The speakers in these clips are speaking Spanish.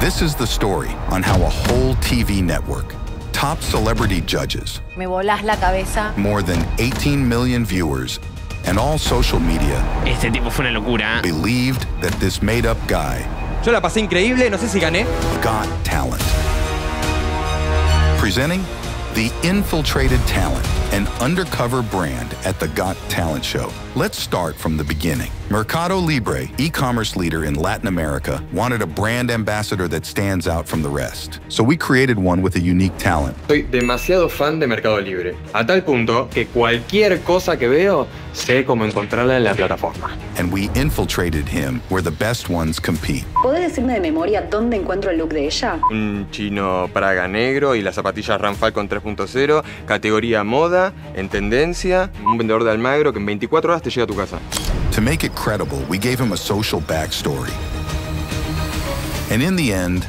This is the story on how a whole TV network, top celebrity judges, Me volás la cabeza. more than 18 million viewers, and all social media Este tipo fue una locura. believed that this made up guy Yo la pasé increíble, no sé si gané. got talent. Presenting the infiltrated talent, an undercover brand at the Got Talent Show. Let's start from the beginning. Mercado Libre, e commerce leader in Latin America, wanted a brand ambassador that stands out from the rest. So we created one with a unique talent. Soy demasiado fan de Mercado Libre, a tal punto que cualquier cosa que veo sé cómo encontrarla en la plataforma. And we infiltrated him where the best ones compete. ¿Podés decirme de memoria dónde encuentro el look de ella? Un chino Praga negro y las zapatillas Ran Falcon 3.0, categoría moda, en tendencia, un vendedor de Almagro que en 24 horas te llega a tu casa. To make it credible, we gave him a social backstory. And in the end,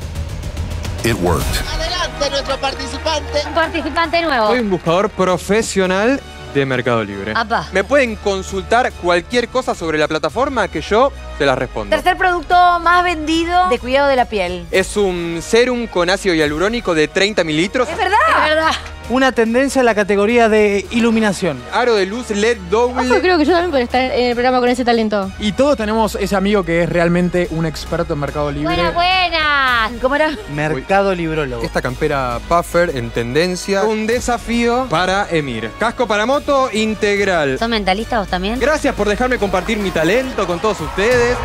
it worked. Adelante nuestro participante. Un participante nuevo. Soy un buscador profesional de Mercado Libre. Apa. Me pueden consultar cualquier cosa sobre la plataforma que yo te la respondo. Tercer producto más vendido de cuidado de la piel. Es un serum con ácido hialurónico de 30 mililitros. ¿Es verdad? Es verdad. Una tendencia en la categoría de iluminación. Aro de luz LED Ojo, doble. creo que yo también puedo estar en el programa con ese talento. Y todos tenemos ese amigo que es realmente un experto en Mercado Libre. Buenas, buenas. ¿Cómo era? Mercado Librólogo. Esta campera puffer en tendencia. Un desafío para Emir. Casco para moto integral. ¿Son mentalistas vos también? Gracias por dejarme compartir mi talento con todos ustedes.